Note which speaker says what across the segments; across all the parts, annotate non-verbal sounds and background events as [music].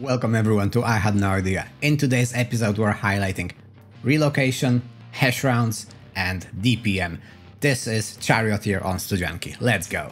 Speaker 1: Welcome everyone to I Had No Idea. In today's episode we're highlighting relocation, HESH rounds, and DPM. This is Charioteer on Studzianki. Let's go!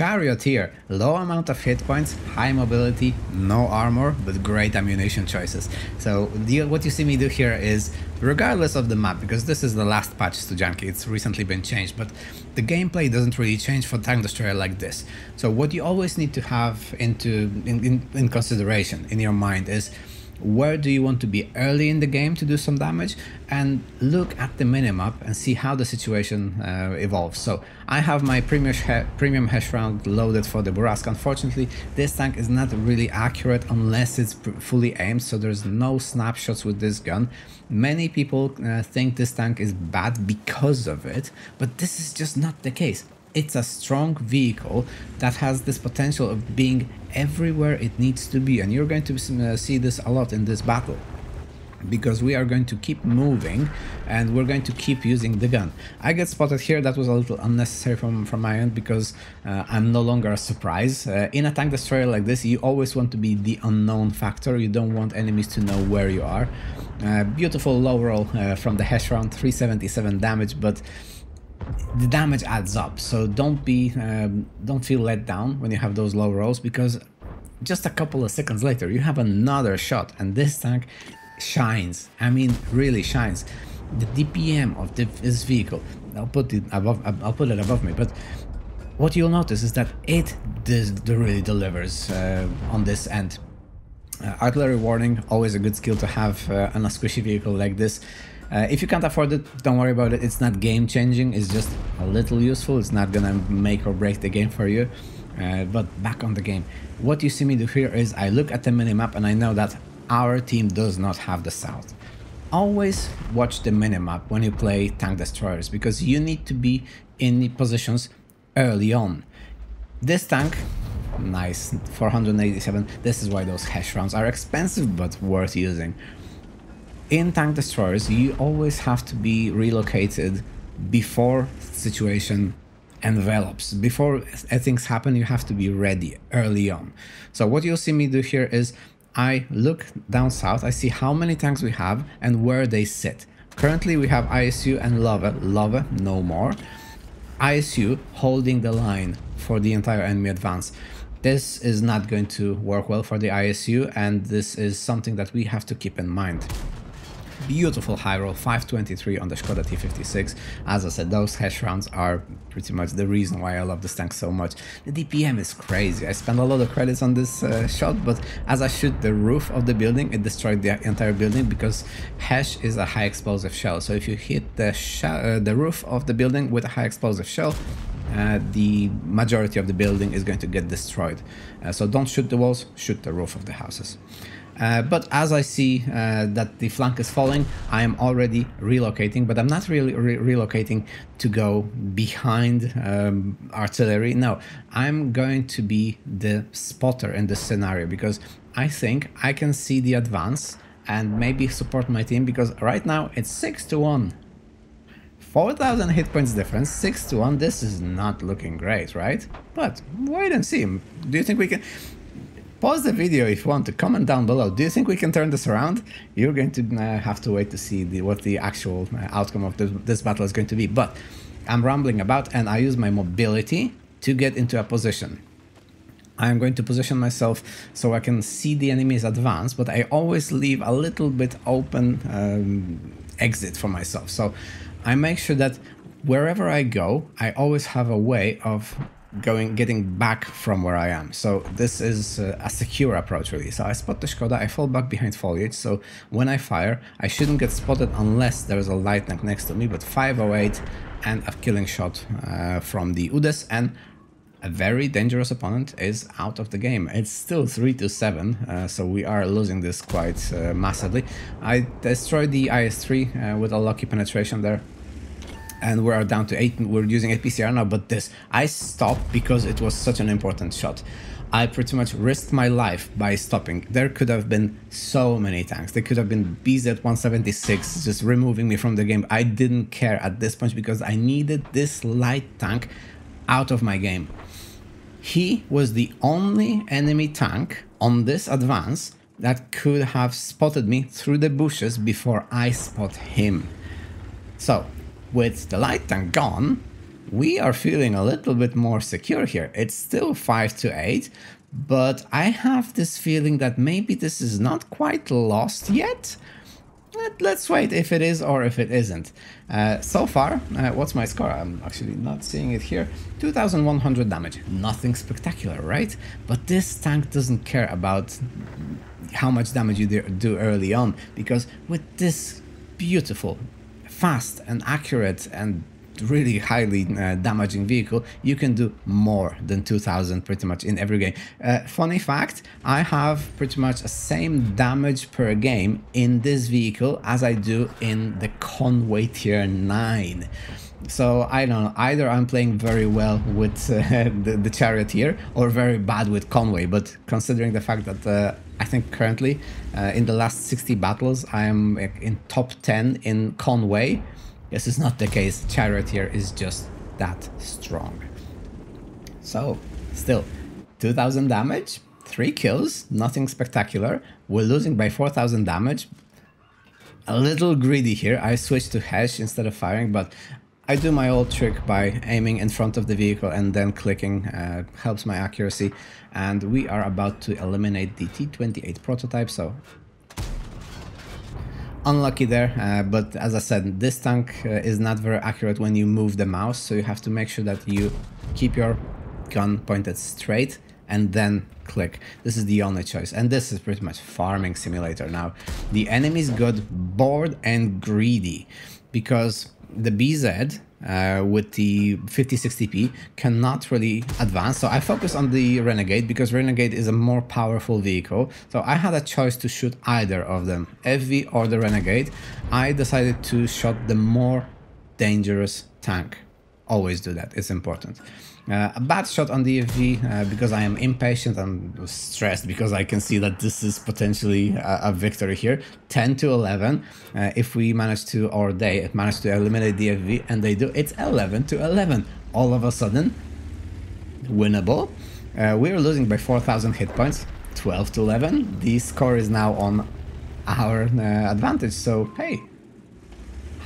Speaker 1: Charioteer, low amount of hit points, high mobility, no armor, but great ammunition choices. So the, what you see me do here is, regardless of the map, because this is the last patch Studzianki, it's recently been changed, but the gameplay doesn't really change for Tank Destroyer like this. So what you always need to have into in, in, in consideration in your mind is where do you want to be early in the game to do some damage and look at the minimap and see how the situation uh, evolves. So I have my premium, ha premium HESH round loaded for the Burask. Unfortunately, this tank is not really accurate unless it's fully aimed, so there's no snapshots with this gun. Many people uh, think this tank is bad because of it, but this is just not the case it's a strong vehicle that has this potential of being everywhere it needs to be and you're going to uh, see this a lot in this battle because we are going to keep moving and we're going to keep using the gun. I get spotted here, that was a little unnecessary from, from my end because uh, I'm no longer a surprise. Uh, in a tank destroyer like this, you always want to be the unknown factor, you don't want enemies to know where you are. Uh, beautiful low roll uh, from the HESH round, 377 damage, but the damage adds up. So don't be um, don't feel let down when you have those low rolls because just a couple of seconds later you have another shot and this tank shines. I mean, really shines. The DPM of this vehicle, I'll put it above. I'll put it above me, but what you'll notice is that it does, really delivers uh, on this end. Uh, artillery warning, always a good skill to have uh, on a squishy vehicle like this. Uh, if you can't afford it, don't worry about it. It's not game changing. It's just a little useful. It's not gonna make or break the game for you. Uh, but back on the game. What you see me do here is I look at the minimap and I know that our team does not have the south. Always watch the minimap when you play tank destroyers because you need to be in the positions early on. This tank, nice, 487, this is why those HESH rounds are expensive but worth using in tank destroyers, you always have to be relocated before situation envelops. Before things happen, you have to be ready early on. So what you'll see me do here is I look down south, I see how many tanks we have and where they sit. Currently we have ISU and Löwe, Löwe no more. ISU holding the line for the entire enemy advance. This is not going to work well for the ISU and this is something that we have to keep in mind beautiful high roll 523 on the Skoda T56 as I said those HESH rounds are pretty much the reason why I love this tank so much the DPM is crazy I spent a lot of credits on this uh, shot but as I shoot the roof of the building it destroyed the entire building because HESH is a high explosive shell so if you hit the, uh, the roof of the building with a high explosive shell uh, the majority of the building is going to get destroyed. Uh, so don't shoot the walls, shoot the roof of the houses. Uh, but as I see uh, that the flank is falling, I am already relocating, but I'm not really re relocating to go behind um, artillery. No, I'm going to be the spotter in this scenario because I think I can see the advance and maybe support my team because right now it's 6 to 1. 4000 hit points difference, 6 to 1, this is not looking great, right? But wait and see. Do you think we can... Pause the video if you want to comment down below. Do you think we can turn this around? You're going to uh, have to wait to see the, what the actual uh, outcome of this, this battle is going to be. But I'm rambling about and I use my mobility to get into a position. I'm going to position myself so I can see the enemy's advance, but I always leave a little bit open um, exit for myself. So I make sure that wherever I go, I always have a way of going getting back from where I am. So this is a secure approach really. So I spot the Skoda, I fall back behind foliage, so when I fire, I shouldn't get spotted unless there is a light tank next to me, but 508 and a killing shot uh, from the Udes and a very dangerous opponent is out of the game. It's still 3 to 7, uh, so we are losing this quite uh, massively. I destroyed the IS-3 uh, with a lucky penetration there and we're down to 8 we're using 8 PCR now but this I stopped because it was such an important shot I pretty much risked my life by stopping. There could have been so many tanks. There could have been BZ-176 just removing me from the game. I didn't care at this point because I needed this light tank out of my game. He was the only enemy tank on this advance that could have spotted me through the bushes before I spot him. So, with the light tank gone, we are feeling a little bit more secure here. It's still 5 to 8, but I have this feeling that maybe this is not quite lost yet. Let's wait if it is or if it isn't. Uh, so far, uh, what's my score? I'm actually not seeing it here. 2100 damage. Nothing spectacular, right? But this tank doesn't care about how much damage you do early on because with this beautiful, fast and accurate and really highly uh, damaging vehicle, you can do more than 2000 pretty much in every game. Uh, funny fact, I have pretty much the same damage per game in this vehicle as I do in the Conway tier 9. So I don't know, either I'm playing very well with uh, [laughs] the, the Charioteer or very bad with Conway, but considering the fact that uh, I think currently uh, in the last 60 battles I am in top 10 in Conway, this is not the case. Charioteer is just that strong. So, still, 2000 damage, 3 kills, nothing spectacular. We're losing by 4000 damage. A little greedy here. I switched to Hesh instead of firing, but I do my old trick by aiming in front of the vehicle and then clicking, uh, helps my accuracy. And we are about to eliminate the T-28 prototype, so unlucky there, uh, but as I said, this tank uh, is not very accurate when you move the mouse, so you have to make sure that you keep your gun pointed straight and then click. This is the only choice, and this is pretty much farming simulator now. The enemies got bored and greedy because the BZ uh, with the 5060p cannot really advance. So I focus on the Renegade because Renegade is a more powerful vehicle. So I had a choice to shoot either of them, FV or the Renegade. I decided to shot the more dangerous tank. Always do that, it's important. Uh, a bad shot on FV uh, because I am impatient and stressed because I can see that this is potentially a, a victory here. 10 to 11. Uh, if we manage to, or they manage to eliminate the FV, and they do, it's 11 to 11. All of a sudden, winnable. Uh, we are losing by 4,000 hit points. 12 to 11. The score is now on our uh, advantage. So, hey,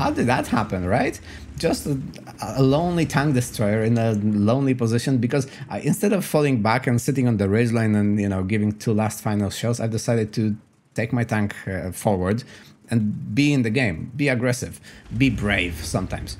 Speaker 1: how did that happen, right? Just a, a, lonely tank destroyer in a lonely position because I, instead of falling back and sitting on the ridge line and you know giving two last final shots, I decided to take my tank uh, forward and be in the game, be aggressive, be brave sometimes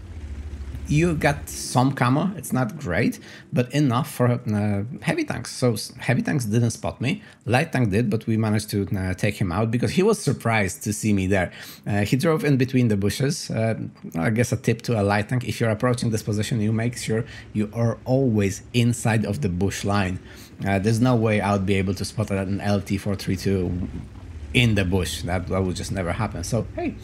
Speaker 1: you got some camo, it's not great, but enough for uh, heavy tanks. So heavy tanks didn't spot me, light tank did, but we managed to uh, take him out because he was surprised to see me there. Uh, he drove in between the bushes. Uh, I guess a tip to a light tank, if you're approaching this position, you make sure you are always inside of the bush line. Uh, there's no way I would be able to spot an LT432 in the bush. That, that would just never happen. So, hey,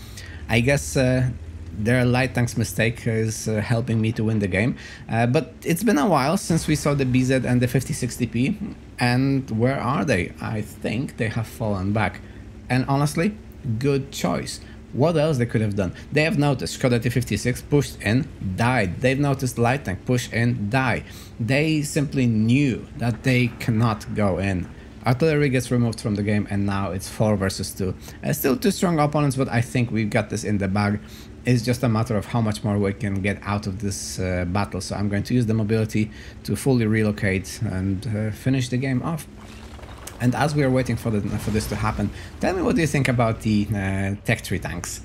Speaker 1: I guess uh, their light tank's mistake is uh, helping me to win the game. Uh, but it's been a while since we saw the BZ and the 5060p, and where are they? I think they have fallen back. And honestly, good choice. What else they could have done? They have noticed Skoda T56 pushed in, died. They've noticed light tank push in, die. They simply knew that they cannot go in. Artillery gets removed from the game and now it's 4 versus 2. Uh, still two strong opponents, but I think we've got this in the bag. It's just a matter of how much more we can get out of this uh, battle. So I'm going to use the mobility to fully relocate and uh, finish the game off. And as we are waiting for, the, for this to happen, tell me what do you think about the uh, Tech Tree tanks?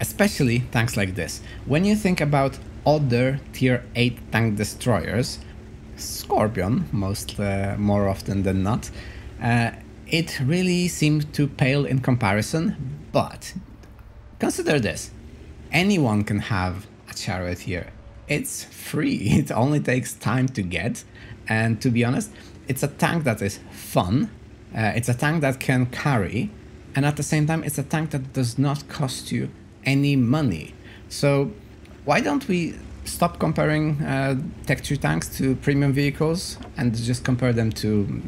Speaker 1: Especially tanks like this. When you think about other tier 8 tank destroyers, Scorpion most uh, more often than not, uh, it really seems to pale in comparison, but consider this anyone can have a Charioteer. It's free. [laughs] It only takes time to get. And to be honest, it's a tank that is fun. Uh, it's a tank that can carry. And at the same time, it's a tank that does not cost you any money. So why don't we stop comparing uh, Tech Tree tanks to premium vehicles and just compare them to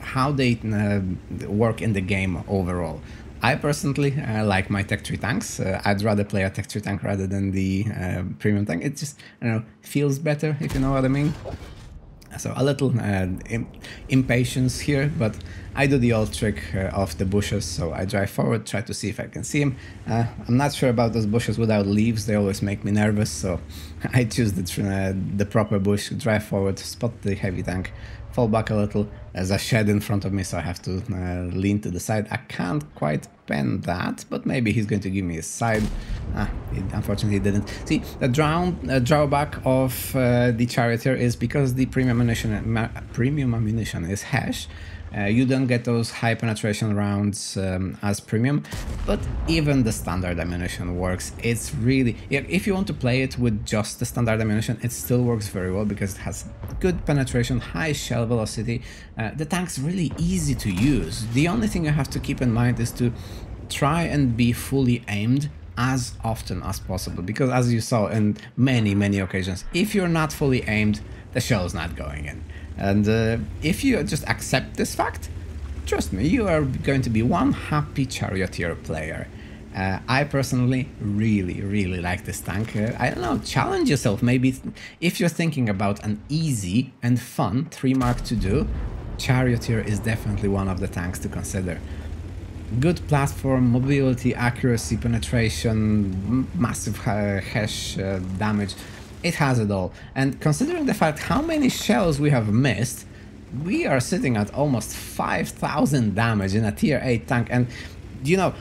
Speaker 1: how they uh, work in the game overall. I personally uh, like my Tech Tree tanks. Uh, I'd rather play a Tech Tree tank rather than the uh, premium tank. It just, I know, feels better, if you know what I mean. So a little uh, impatience here, but I do the old trick uh, of the bushes. So I drive forward, try to see if I can see him. Uh, I'm not sure about those bushes without leaves. They always make me nervous. So [laughs] I choose the, the proper bush, drive forward, spot the heavy tank, fall back a little. There's a shed in front of me, so I have to uh, lean to the side. I can't quite pen that, but maybe he's going to give me a side. Ah, it unfortunately didn't. See, the drown, uh, drawback of uh, the Charioteer is because the premium ammunition, premium ammunition is HESH, uh, you don't get those high penetration rounds um, as premium, but even the standard ammunition works. It's really, if you want to play it with just the standard ammunition, it still works very well because it has good penetration, high shell velocity. Uh, the tank's really easy to use. The only thing you have to keep in mind is to try and be fully aimed as often as possible because as you saw in many many occasions if you're not fully aimed the shell is not going in and uh, if you just accept this fact, trust me, you are going to be one happy charioteer player. Uh, I personally really, really like this tank. Uh, I don't know, challenge yourself. Maybe if you're thinking about an easy and fun 3 Mark to do, Charioteer is definitely one of the tanks to consider. Good platform, mobility, accuracy, penetration, massive uh, HESH uh, damage it has it all. And considering the fact how many shells we have missed, we are sitting at almost 5000 damage in a tier 8 tank. And, you know,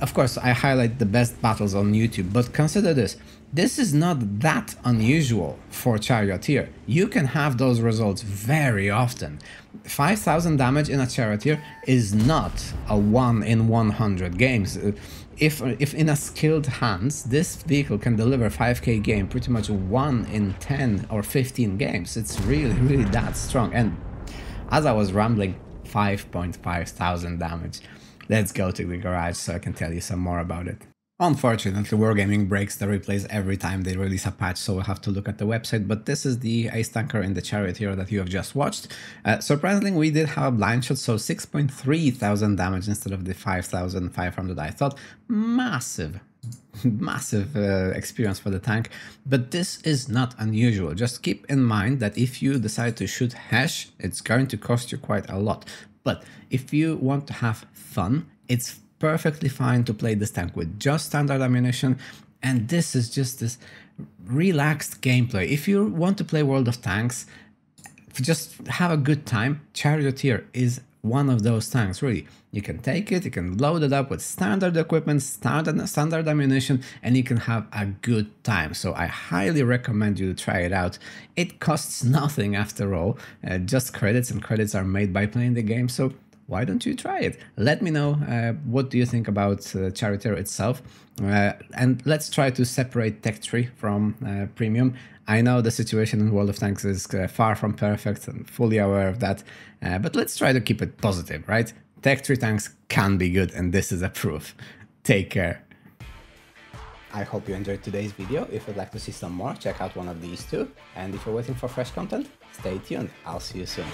Speaker 1: of course, I highlight the best battles on YouTube, but consider this. This is not that unusual for Charioteer. You can have those results very often. 5000 damage in a Charioteer is not a 1 in 100 games uh, if if in a skilled hands, this vehicle can deliver 5k game pretty much 1 in 10 or 15 games. It's really, really that strong. And as I was rambling, 5.5 thousand damage. Let's go to the garage so I can tell you some more about it. Unfortunately, Wargaming breaks the replays every time they release a patch, so we'll have to look at the website, but this is the Ace Tanker in the Charioteer that you have just watched. Uh, surprisingly, we did have a blind shot, so 6.3 thousand damage instead of the 5,500 I thought. Massive, massive uh, experience for the tank, but this is not unusual. Just keep in mind that if you decide to shoot HESH, it's going to cost you quite a lot. But if you want to have fun, it's perfectly fine to play this tank with just standard ammunition and this is just this relaxed gameplay. If you want to play World of Tanks, just have a good time, Charioteer is one of those tanks, really. You can take it, you can load it up with standard equipment, standard, standard ammunition, and you can have a good time. So I highly recommend you to try it out. It costs [laughs] nothing after all, uh, just credits, and credits are made by playing the game, so why don't you try it? Let me know uh, what do you think about uh, itself, uh, and let's try to separate Tech Tree from uh, Premium. I know the situation in World of Tanks is uh, far from perfect, I'm fully aware of that, uh, but let's try to keep it positive, right? Tech Tree tanks can be good, and this is a proof. Take care. I hope you enjoyed today's video. If you'd like to see some more, check out one of these two. And if you're waiting for fresh content, stay tuned. I'll see you soon.